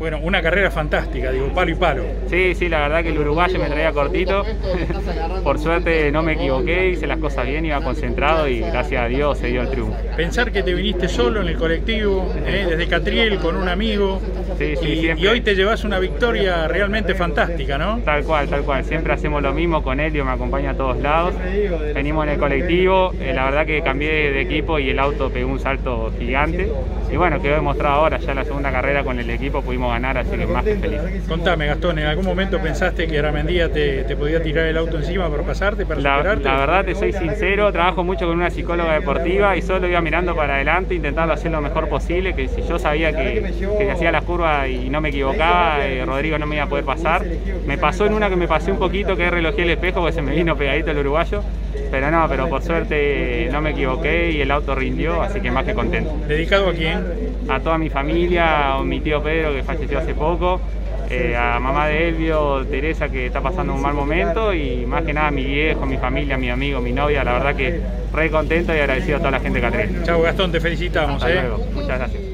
Bueno, una carrera fantástica, digo, palo y palo. Sí, sí, la verdad que el uruguayo me traía cortito. Por suerte no me equivoqué, hice las cosas bien, iba concentrado y gracias a Dios se dio el triunfo. Pensar que te viniste solo en el colectivo, eh, desde Catriel, con un amigo, Sí, sí, y, siempre. y hoy te llevas una victoria realmente fantástica, ¿no? Tal cual, tal cual. Siempre hacemos lo mismo con Helio, me acompaña a todos lados. Venimos en el colectivo, eh, la verdad que cambié de equipo y el auto pegó un salto gigante. Y bueno, quedó demostrado ahora, ya en la segunda carrera con el equipo pudimos ganar, así que más que feliz. Contame, Gastón, ¿en algún momento pensaste que Aramendía te, te podía tirar el auto encima para pasarte, para La, superarte? la verdad, te soy sincero, trabajo mucho con una psicóloga deportiva y solo iba mirando para adelante, intentando hacer lo mejor posible, que si yo sabía que, que hacía la curva y no me equivocaba, eh, Rodrigo no me iba a poder pasar. Me pasó en una que me pasé un poquito, que relojé el espejo, porque se me vino pegadito el uruguayo, pero no, pero por suerte no me equivoqué y el auto rindió, así que más que contento. ¿Dedicado a quién? A toda mi familia, a mi tío Pedro que falleció hace poco, eh, a mamá de Elvio, Teresa que está pasando un mal momento y más que nada a mi viejo, mi familia, mi amigo, mi novia, la verdad que re contento y agradecido a toda la gente de Catril. Chao, Gastón, te felicitamos. Hasta ¿eh? luego, muchas gracias.